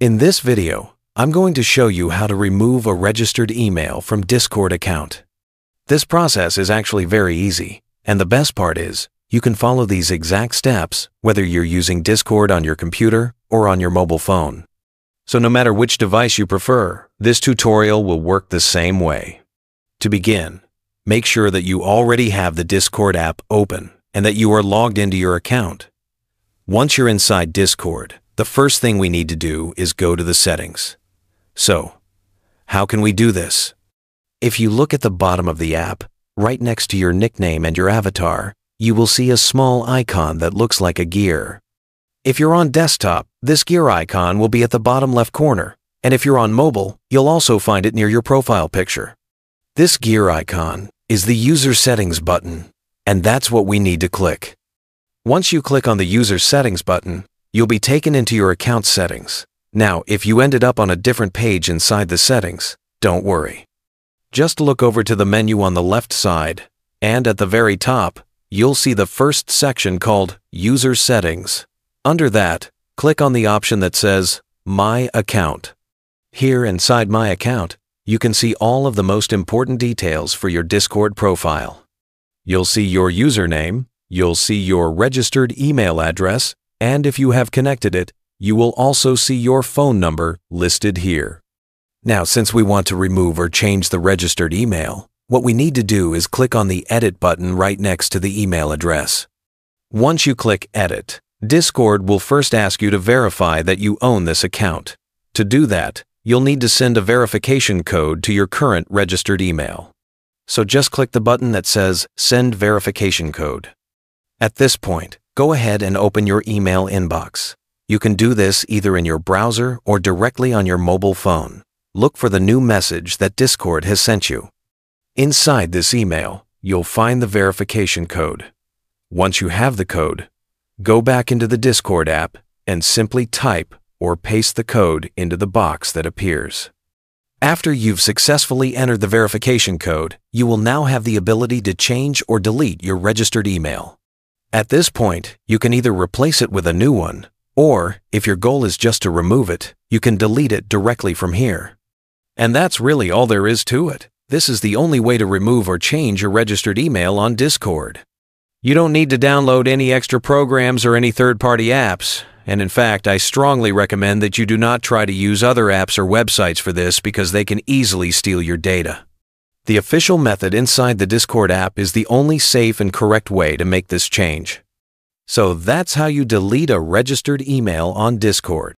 In this video, I'm going to show you how to remove a registered email from Discord account. This process is actually very easy, and the best part is you can follow these exact steps whether you're using Discord on your computer or on your mobile phone. So no matter which device you prefer, this tutorial will work the same way. To begin, make sure that you already have the Discord app open and that you are logged into your account. Once you're inside Discord, the first thing we need to do is go to the settings. So, how can we do this? If you look at the bottom of the app, right next to your nickname and your avatar, you will see a small icon that looks like a gear. If you're on desktop, this gear icon will be at the bottom left corner, and if you're on mobile, you'll also find it near your profile picture. This gear icon is the User Settings button, and that's what we need to click. Once you click on the User Settings button, You'll be taken into your account settings. Now, if you ended up on a different page inside the settings, don't worry. Just look over to the menu on the left side, and at the very top, you'll see the first section called User Settings. Under that, click on the option that says My Account. Here inside My Account, you can see all of the most important details for your Discord profile. You'll see your username, you'll see your registered email address, and if you have connected it, you will also see your phone number listed here. Now, since we want to remove or change the registered email, what we need to do is click on the Edit button right next to the email address. Once you click Edit, Discord will first ask you to verify that you own this account. To do that, you'll need to send a verification code to your current registered email. So just click the button that says Send Verification Code. At this point, go ahead and open your email inbox. You can do this either in your browser or directly on your mobile phone. Look for the new message that Discord has sent you. Inside this email, you'll find the verification code. Once you have the code, go back into the Discord app and simply type or paste the code into the box that appears. After you've successfully entered the verification code, you will now have the ability to change or delete your registered email. At this point, you can either replace it with a new one, or if your goal is just to remove it, you can delete it directly from here. And that's really all there is to it. This is the only way to remove or change your registered email on Discord. You don't need to download any extra programs or any third-party apps, and in fact, I strongly recommend that you do not try to use other apps or websites for this because they can easily steal your data. The official method inside the Discord app is the only safe and correct way to make this change. So that's how you delete a registered email on Discord.